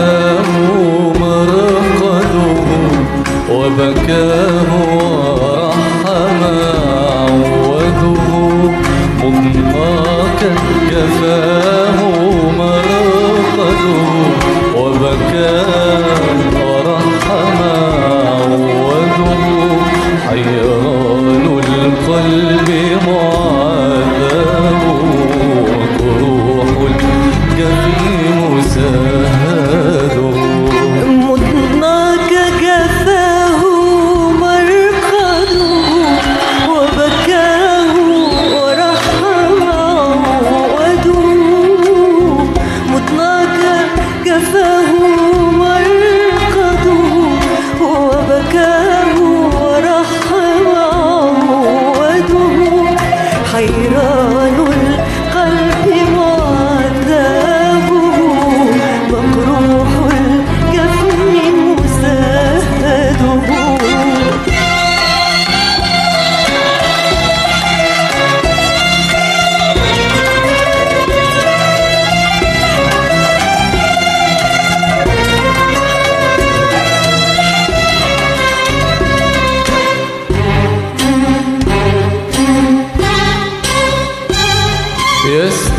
فناه مرقده وبكاه ورحم عوده مضحاكا كفاه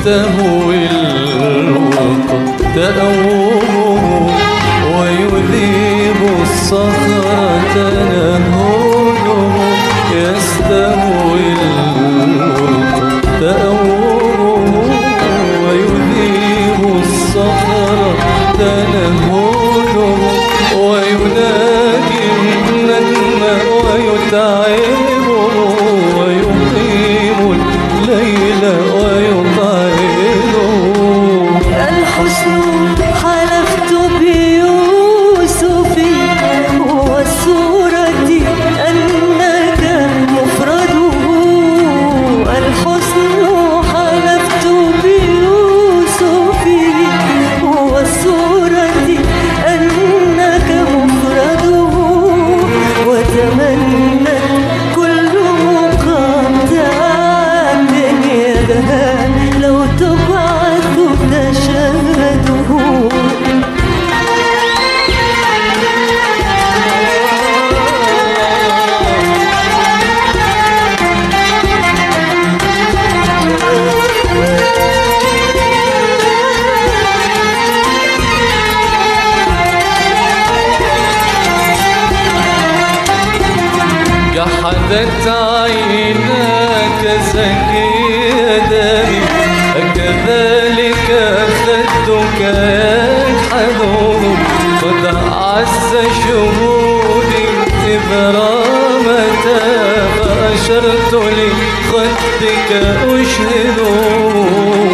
يستهوي الوقت تأوه ويذيب الصخرة تنهده يستهوي الوقت تأوه ويذيب الصخرة تنهده وينادي النجم ويتعبه جحدت عيناك دمي أكذلك خدك يجحده قد عز شهودي إبرامة فأشرت لخدك أشهده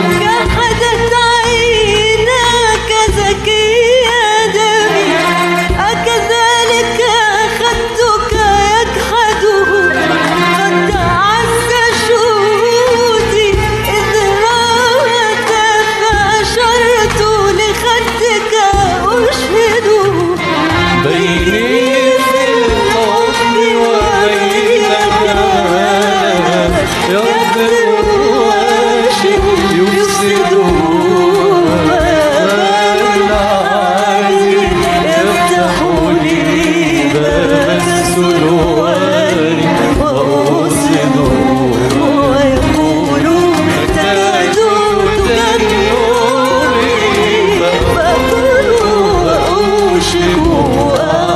无问。